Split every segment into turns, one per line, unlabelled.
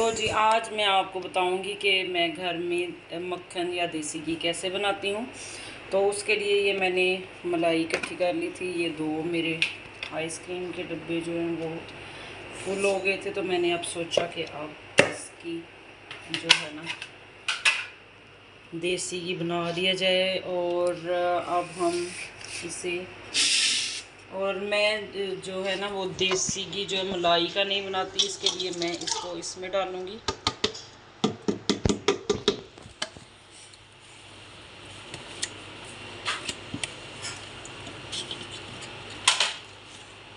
तो जी, आज मैं आपको बताऊँगी कि मैं घर में मक्खन या देसी घी कैसे बनाती हूँ। तो उसके लिए ये मैंने मलाई इकट्ठी कर ली थी। ये दो मेरे आइसक्रीम के डब्बे जो हैं, वो फुल हो गए थे। तो मैंने अब सोचा कि अब इसकी जो है ना, देसी घी बना दिया जाए। और अब हम इसे और मैं जो है ना, वो देसी घी जो है मलाई का नहीं बनाती, इसके लिए मैं इसको इसमें डालूँगी।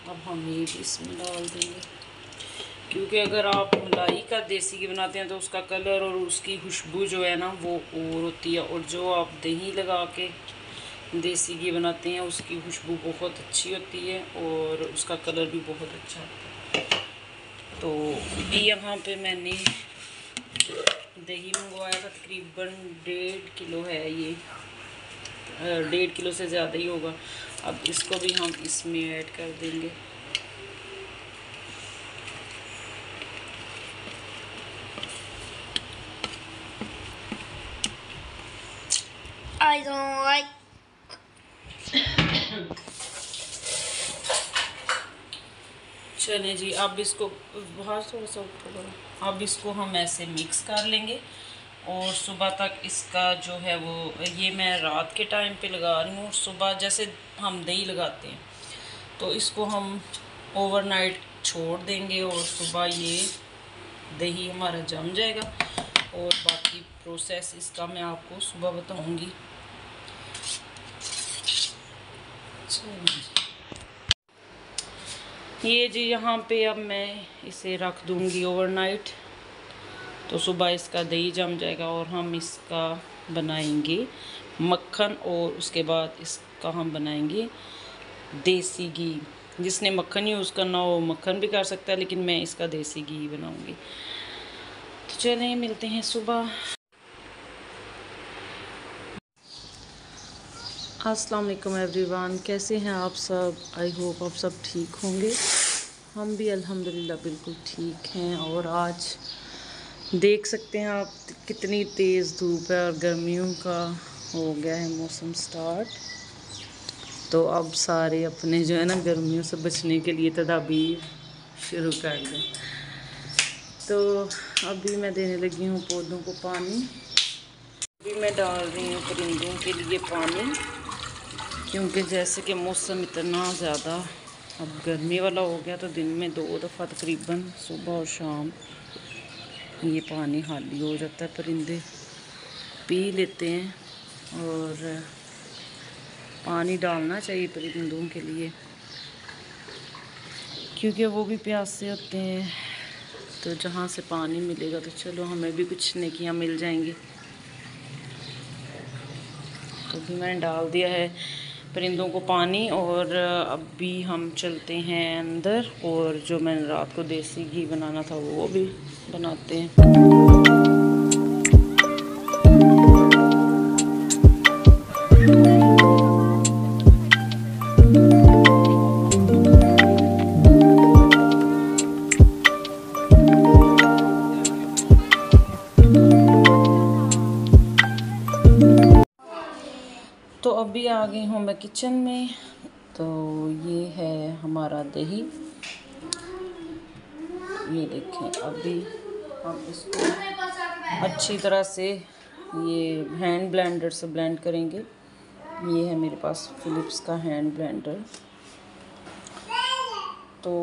अब हम ये इसमें डाल देंगे। क्योंकि अगर आप मलाई का देसी घी बनाते हैं तो उसका कलर और उसकी खुशबू जो है ना, वो और होती है। और जो आप दही लगा के देसी घी बनाते हैं, उसकी खुशबू बहुत अच्छी होती है और उसका कलर भी बहुत अच्छा होता है। तो यहाँ पे मैंने दही मंगवाया था, तकरीबन डेढ़ किलो है ये। डेढ़ किलो से ज़्यादा ही होगा। अब इसको भी हम इसमें ऐड कर देंगे।
I don't like
चलें जी, अब इसको बाहर थोड़ा सा ऊपर अब इसको हम ऐसे मिक्स कर लेंगे और सुबह तक इसका जो है वो, ये मैं रात के टाइम पे लगा रही हूँ, सुबह जैसे हम दही लगाते हैं तो इसको हम ओवरनाइट छोड़ देंगे और सुबह ये दही हमारा जम जाएगा और बाकी प्रोसेस इसका मैं आपको सुबह बताऊँगी। ये जी यहाँ पे अब मैं इसे रख दूँगी ओवरनाइट तो सुबह इसका दही जम जाएगा और हम इसका बनाएँगे मक्खन और उसके बाद इसका हम बनाएँगे देसी घी। जिसने मक्खन यूज़ करना हो मक्खन भी कर सकता है, लेकिन मैं इसका देसी घी बनाऊँगी। तो चलें, मिलते हैं सुबह। अस्सलाम वालेकुम एवरीवन, कैसे हैं आप सब? आई होप आप सब ठीक होंगे। हम भी अल्हम्दुलिल्लाह बिल्कुल ठीक हैं और आज देख सकते हैं आप कितनी तेज़ धूप है और गर्मियों का हो गया है मौसम स्टार्ट। तो अब सारे अपने जो है ना गर्मियों से बचने के लिए तदाबीर शुरू कर दें। तो अभी मैं देने लगी हूँ पौधों को पानी। अभी मैं डाल रही हूँ परिंदों के लिए पानी। क्योंकि जैसे कि मौसम इतना ज़्यादा अब गर्मी वाला हो गया तो दिन में दो दफ़ा तकरीबन सुबह और शाम ये पानी खाली हो जाता है परिंदे पी लेते हैं और पानी डालना चाहिए परिंदों के लिए। क्योंकि वो भी प्यासे होते हैं तो जहाँ से पानी मिलेगा तो चलो हमें भी कुछ नेकियाँ मिल जाएँगी। तो भी मैंने डाल दिया है। परिंदों को पानी और अभी हम चलते हैं अंदर और जो मैंने रात को देसी घी बनाना था वो भी बनाते हैं। अभी आ गई हूँ मैं किचन में। तो ये है हमारा दही। ये देखें, अभी हम इसको अच्छी तरह से ये हैंड ब्लेंडर से ब्लेंड करेंगे। ये है मेरे पास फिलिप्स का हैंड ब्लेंडर तो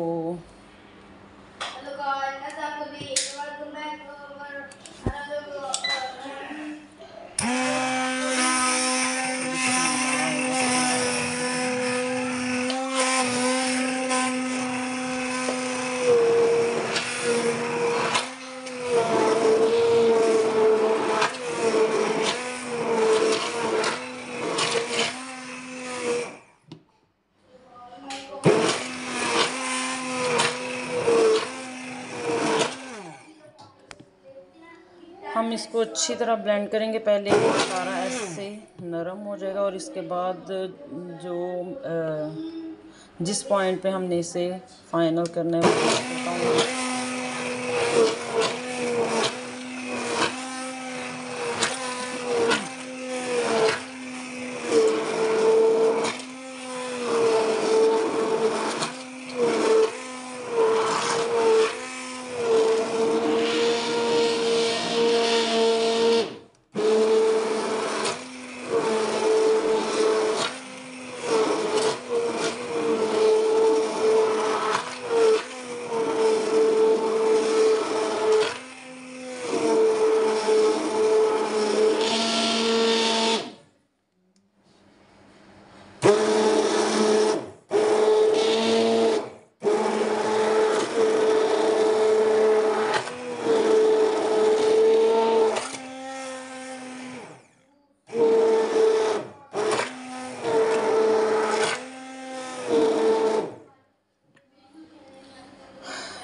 हम इसको अच्छी तरह ब्लेंड करेंगे। पहले सारा ऐसे नरम हो जाएगा और इसके बाद जो जिस पॉइंट पे हमने इसे फाइनल करना है वो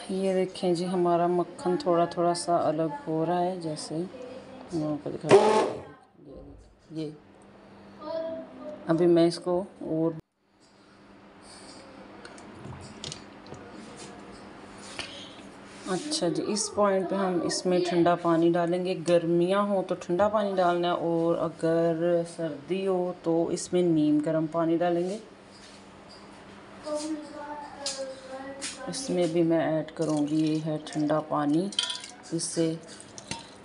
ये देखें जी, हमारा मक्खन थोड़ा थोड़ा सा अलग हो रहा है, जैसे ये अभी मैं इसको और अच्छा जी, इस पॉइंट पे हम इसमें ठंडा पानी डालेंगे। गर्मियाँ हो तो ठंडा पानी डालना है और अगर सर्दी हो तो इसमें नीम गर्म पानी डालेंगे। इसमें भी मैं ऐड करूँगी, ये है ठंडा पानी। इससे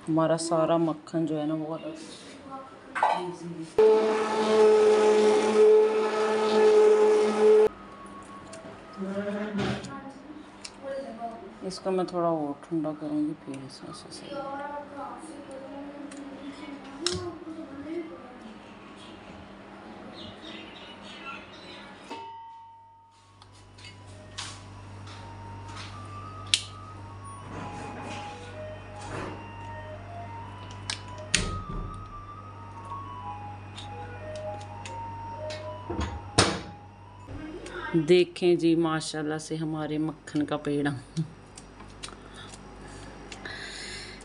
हमारा सारा मक्खन जो है ना, वो इसको मैं थोड़ा और ठंडा करूँगी, फिर इसमें से देखें जी, माशाल्लाह से हमारे मक्खन का पेड़ा।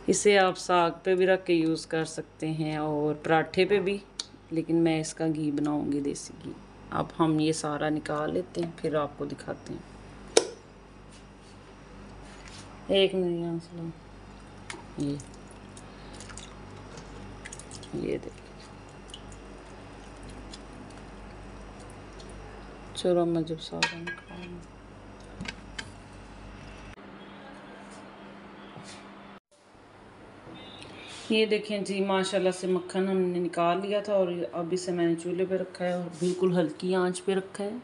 इसे आप साग पे भी रख के यूज़ कर सकते हैं और पराठे पे भी, लेकिन मैं इसका घी बनाऊँगी देसी घी। अब हम ये सारा निकाल लेते हैं, फिर आपको दिखाते हैं। एक मिनट ये ये देखिए चलो मैं जब सारा ये देखें जी, माशाल्लाह से मक्खन हमने निकाल लिया था और अब इसे मैंने चूल्हे पे रखा है और बिल्कुल हल्की आँच पे रखा है।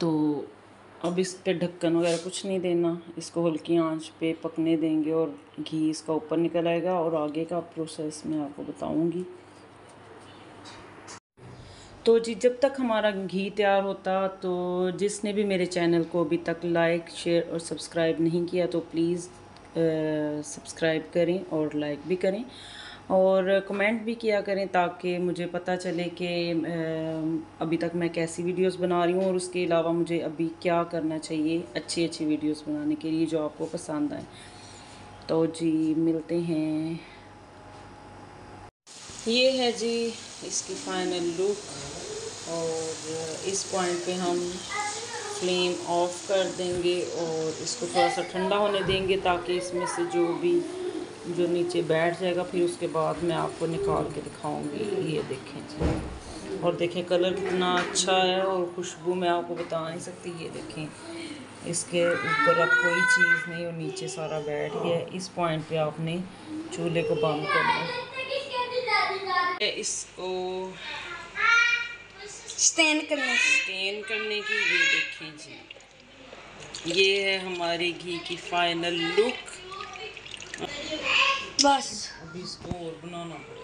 तो अब इस पे ढक्कन वगैरह कुछ नहीं देना। इसको हल्की आँच पे पकने देंगे और घी इसका ऊपर निकल आएगा और आगे का प्रोसेस मैं आपको बताऊँगी। तो जी, जब तक हमारा घी तैयार होता तो जिसने भी मेरे चैनल को अभी तक लाइक शेयर और सब्सक्राइब नहीं किया तो प्लीज़ सब्सक्राइब करें और लाइक भी करें। और कमेंट भी किया करें ताकि मुझे पता चले कि अभी तक मैं कैसी वीडियोस बना रही हूँ और उसके अलावा मुझे अभी क्या करना चाहिए अच्छी अच्छी वीडियोस बनाने के लिए जो आपको पसंद आए। तो जी, मिलते हैं। ये है जी, इसकी फाइनल लुक और इस पॉइंट पे हम फ्लेम ऑफ़ कर देंगे और इसको थोड़ा सा ठंडा होने देंगे ताकि इसमें से जो भी, जो नीचे बैठ जाएगा, फिर उसके बाद मैं आपको निकाल के दिखाऊँगी। ये देखें और देखें कलर कितना अच्छा है और खुशबू मैं आपको बता नहीं सकती। ये देखें, इसके ऊपर अब कोई चीज़ नहीं और नीचे सारा बैठ गया इस पॉइंट पे आपने चूल्हे को बंद करना इसको
स्टैंड करने
स्टेन करने की ये देखें जी। ये है हमारे घी की फाइनल लुक
बस।
अभी इसको और बनाना पड़ेगा।